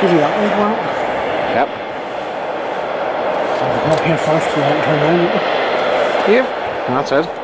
busy that way. Yep. So go up here first and then turn around. Yep. That's it.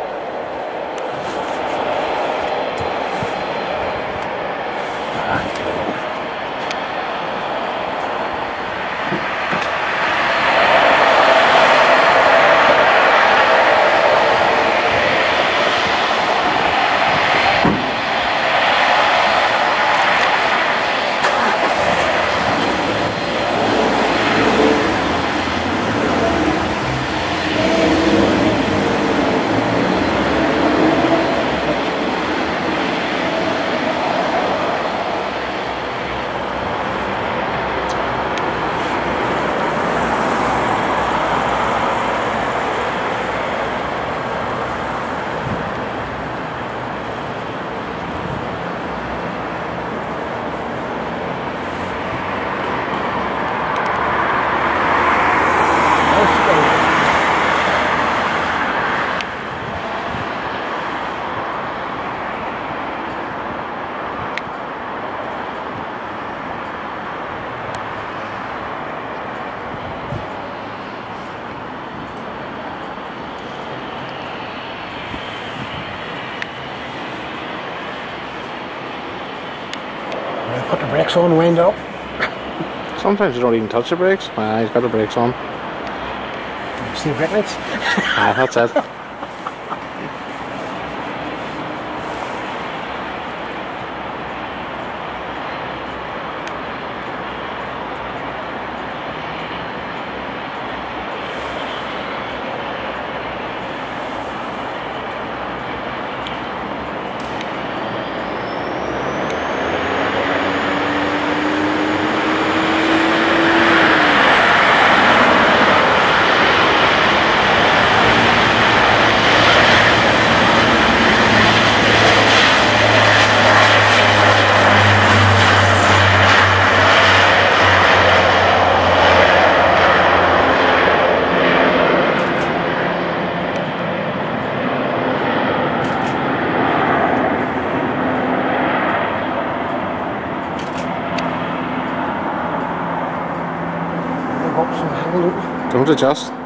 We'll put the brakes on, wind up. Sometimes you don't even touch the brakes. Ah, he's got the brakes on. See the brake lights? Ah, that's it. Bumps and handle. Don't adjust.